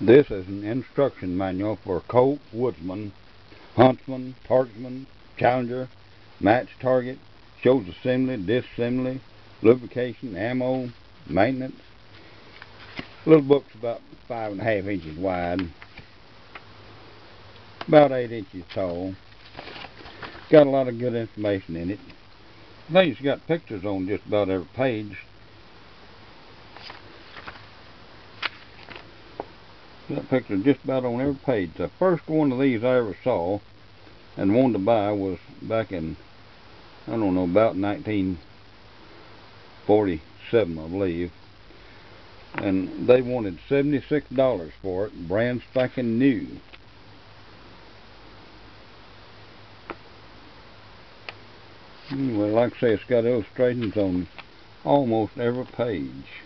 This is an instruction manual for Colt, Woodsman, Huntsman, parksman, Challenger, Match Target, shows assembly, disassembly, lubrication, ammo, maintenance. Little book's about five and a half inches wide, about eight inches tall. Got a lot of good information in it. I think it's got pictures on just about every page. Got pictures just about on every page. The first one of these I ever saw and wanted to buy was back in, I don't know, about 1947, I believe. And they wanted $76 for it, brand spanking new. Anyway, like I say, it's got illustrations on almost every page.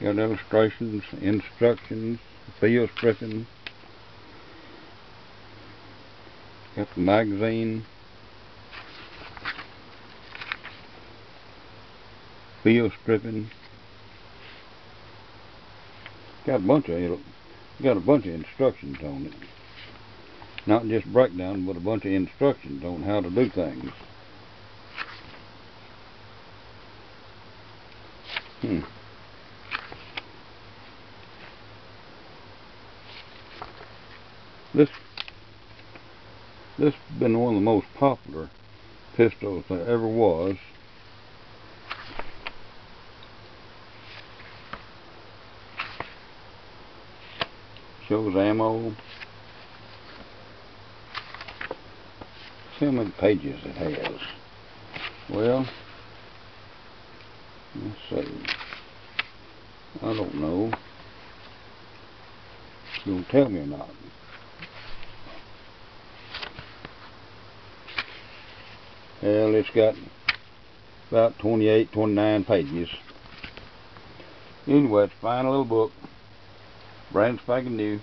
Got illustrations, instructions, field stripping. Got the magazine. Field stripping. Got a bunch of got a bunch of instructions on it. Not just breakdown, but a bunch of instructions on how to do things. Hmm. This this has been one of the most popular pistols there ever was. Shows ammo. See how many pages it has. Well, let's see. I don't know. You'll tell me or not. Well, it's got about 28, 29 pages. Anyway, it's a fine little book. Brand spanking new.